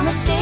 Namaste.